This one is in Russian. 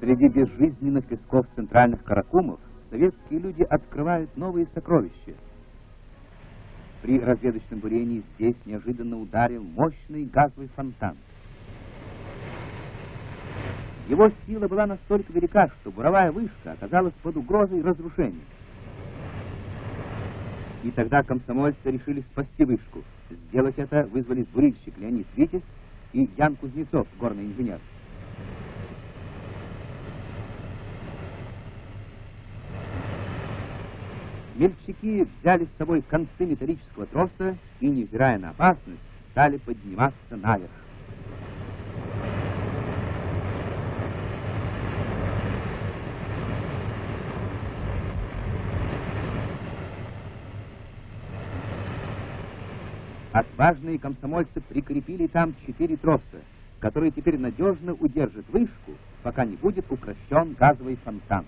Среди безжизненных песков центральных каракумов советские люди открывают новые сокровища. При разведочном бурении здесь неожиданно ударил мощный газовый фонтан. Его сила была настолько велика, что буровая вышка оказалась под угрозой разрушения. И тогда комсомольцы решили спасти вышку. Сделать это вызвали бурильщик Леонид Витязь и Ян Кузнецов, горный инженер. Смельчаки взяли с собой концы металлического троса и, невзирая на опасность, стали подниматься наверх. Отважные комсомольцы прикрепили там четыре троса, которые теперь надежно удержат вышку, пока не будет укращен газовый фонтан.